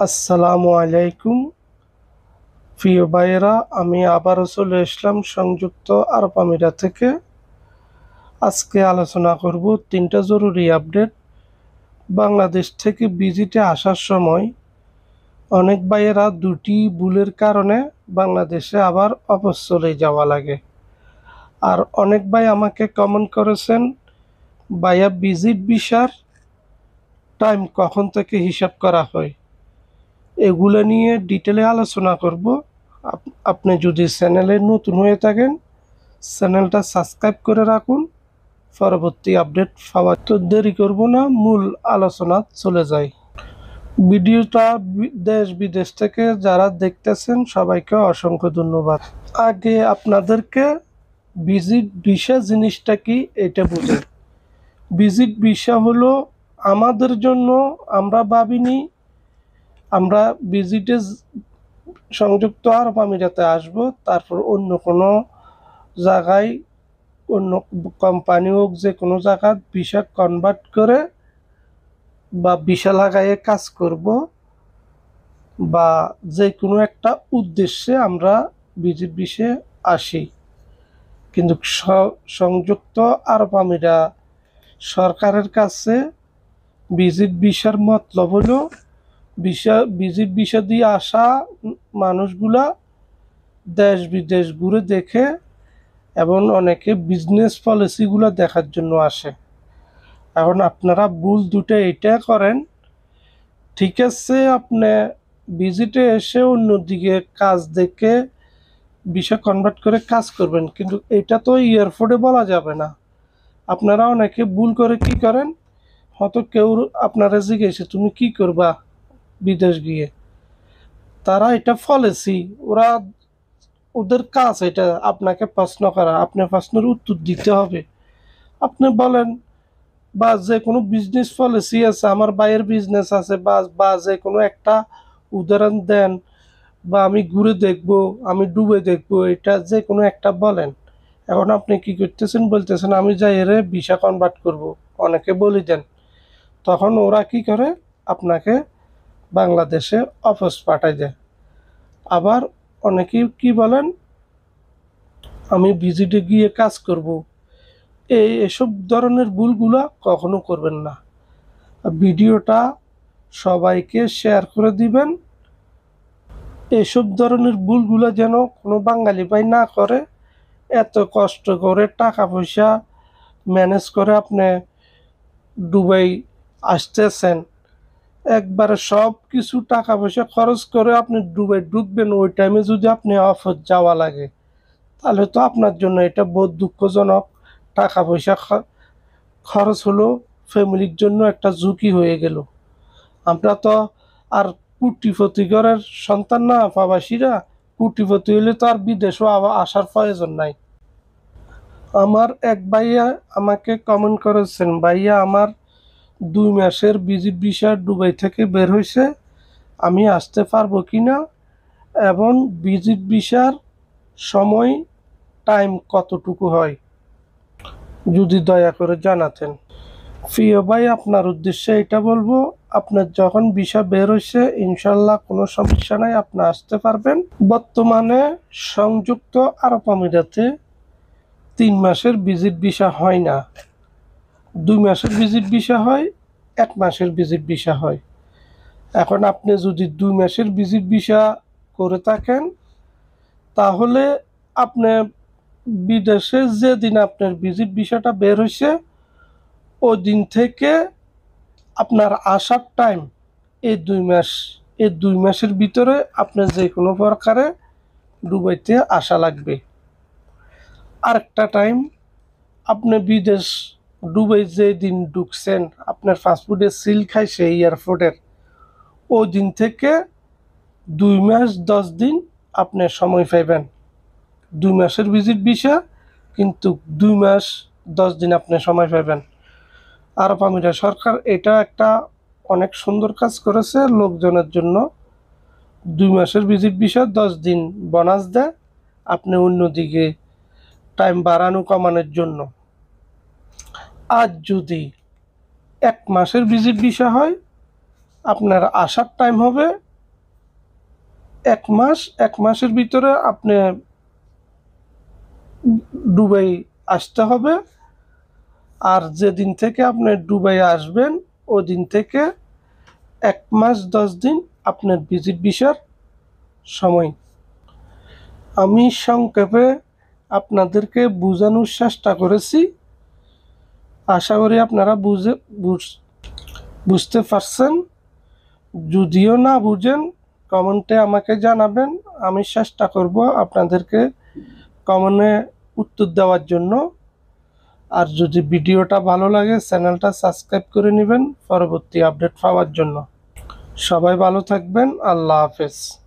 আসসালামু আলাইকুম। প্রিয় ভাইয়েরা, আমি আবারও চলে আসলাম সংযুক্ত আরব আমিরাত থেকে। আজকে আলোচনা করব তিনটা জরুরি আপডেট। বাংলাদেশ থেকে ভিজিটে আসার সময় অনেক ভাইয়েরা দুটি ভুলের কারণে বাংলাদেশে আবার অপস চলে যাওয়া লাগে। আর অনেক ভাই আমাকে কমেন্ট করেছেন, ভাইয়া ভিজিট ভিসার টাইম কখন থেকে হিসাব করা হয়? এগুলো নিয়ে ডিটেলে আলোচনা করব। আপ- আপনি যদি চ্যানেলে নতুন হয়ে থাকেন চ্যানেলটা সাবস্ক্রাইব করে রাখুন। পরবর্তী আপডেট পাওয়ার তো দেরি করব না, মূল আলোচনা চলে যাই ভিডিওটা দেশ বিদেশ থেকে যারা দেখতেছেন, সবাইকে অসংখ্য ধন্যবাদ। আগে আপনাদেরকে ভিজিট ভিসা জিনিসটা কি এটা বুঝে ভিজিট ভিসা হলো আমাদের জন্য আমরা ভাবিনি আমরা ভিজিটে সংযুক্ত আরব আমিরাতে আসব, তারপর অন্য কোনো জায়গায়, অন্য কোম্পানি হোক, যে কোনো জায়গায় ভিসা কনভার্ট করে বা ভিসা লাগাইয়ে কাজ করব বা যে কোনো একটা উদ্দেশ্যে আমরা ভিজিট ভিসে আসি। কিন্তু সংযুক্ত আরব আমিরা সরকারের কাছে ভিজিট ভিসার মতলব হলো ভিসা, ভিজিট দিয়ে আসা মানুষগুলা দেশ বিদেশ ঘুরে দেখে এবং অনেকে বিজনেস পলিসিগুলো দেখার জন্য আসে। এখন আপনারা ভুল দুটো এটা করেন, ঠিক আছে আপনি ভিজিটে এসে অন্যদিকে কাজ দেখে ভিসা কনভার্ট করে কাজ করবেন, কিন্তু এটা তো এয়ারপোর্টে বলা যাবে না। আপনারা অনেকে ভুল করে কি করেন? হয়তো কেউ আপনারা জিজ্ঞেসে, তুমি কি করবা? বিদেশ গিয়ে। তারা এটা ফলেছি ওরা ওদের কাজ এটা, আপনাকে প্রশ্ন করা, আপনার প্রশ্নের উত্তর দিতে হবে। আপনি বলেন, বা যে কোনো বিজনেস পলিসি আছে, আমার বাইয়ের বিজনেস আছে, বা বা যে কোনো একটা উদাহরণ দেন, বা আমি ঘুরে দেখব, আমি ডুবে দেখব, এটা যে কোনো একটা বলেন। এখন আপনি কি করতেছেন, বলতেছেন, আমি যাই এরে ভিসা কনভার্ট করব, অনেকে বলি দেন। তখন ওরা কি করে, আপনাকে বাংলাদেশে অফিস পাঠায় দেয়। আবার অনেকেই কি বলেন, আমি ভিজিটে গিয়ে কাজ করব। এই এসব ধরনের ভুলগুলো কখনো করবেন না। ভিডিওটা সবাইকে শেয়ার করে দিবেন। এসব ধরনের ভুলগুলো যেন কোনো বাঙালি ভাই না করে, এত কষ্ট করে টাকা পয়সা ম্যানেজ করে আপনি দুবাই আসতেছেন। একবারে সব কিছু টাকা পয়সা খরচ করে আপনি ডুবে ঢুকবেন ওই টাইমে যদি আপনি অফত যাওয়া লাগে। তাহলে তো আপনার জন্য এটা বহুত দুঃখজনক। টাকা পয়সা খরচ হলো ফ্যামিলির জন্য একটা ঝুঁকি হয়ে গেল। আমরা তো আর কুটিপতি ঘরের সন্তান না প্রবাসীরা কুটিপতি হলে তো আর বিদেশও আসার প্রয়োজন নাই। আমার এক ভাইয়া আমাকে কমেন্ট করেছেন, ভাইয়া আমার দুই মাসের ভিজিট ভিসা দুবাই থেকে বের হয়েছে আমি আসতে পারব কি না এবং ভিজিট ভিসার সময়, টাইম কতটুকু হয়, যদি দয়া করে জানাতেন। প্রিয় ভাই, আপনার উদ্দেশ্যে এটা বলব, আপনার যখন ভিসা বের হয়েছে ইনশাল্লাহ কোনো সমস্যা নাই, আপনি আসতে পারবেন। বর্তমানে সংযুক্ত আরব আমিরাতে তিন মাসের ভিজিট ভিসা হয় না। দুই মাসের ভিজিট ভিসা হয়, এক মাসের ভিজিট ভিসা হয়। এখন আপনি যদি দুই মাসের ভিজিট ভিসা করে থাকেন, তাহলে আপনি বিদেশে যেদিন আপনার ভিজিট ভিসাটা বের হয়েছে ওই দিন থেকে আপনার আসার টাইম এই দুই মাস, এই দুই মাসের ভিতরে আপনার যে কোনো প্রকারে দুবাইতে আসা লাগবে। আরেকটা টাইম আপনি বিদেশ দুবাই যে দিন ঢুকছেন, আপনার পাসপোর্টে সিল খাইছে এয়ারপোর্টের ওই দিন থেকে দুই মাস দশ দিন আপনি সময় পাইবেন। দুই মাসের ভিজিট ভিসা কিন্তু দুই মাস দশ দিন আপনি সময় পাবেন আরব আমিরা সরকার এটা একটা অনেক সুন্দর কাজ করেছে লোকজনের জন্য। দুই মাসের ভিজিট ভিসা দশ দিন বোনাস দেয়। আপনি অন্যদিকে টাইম বাড়ানো কমানোর জন্য। আজ যদি এক মাসের ভিজিট ভিসা হয়, আপনার আসার টাইম হবে। এক মাস, এক মাসের ভিতরে আপনি দুবাই আসতে হবে। আর যেদিন থেকে আপনি দুবাই আসবেন ওই দিন থেকে এক মাস, দশ দিন আপনার ভিজিট ভিসার সময়। আমি সংক্ষেপে আপনাদেরকে বোঝানোর চেষ্টা করেছি। আশা করি আপনারা বুঝে, বুঝ- বুঝতে পারছেন। যদিও না বুঝেন, কমেন্টে আমাকে জানাবেন। আমি চেষ্টা করব আপনাদেরকে কমেন্টে উত্তর দেওয়ার জন্য। আর যদি ভিডিওটা ভালো লাগে, চ্যানেলটা সাবস্ক্রাইব করে নেবেন পরবর্তী আপডেট পাওয়ার জন্য। সবাই ভালো থাকবেন। আল্লাহ হাফেজ।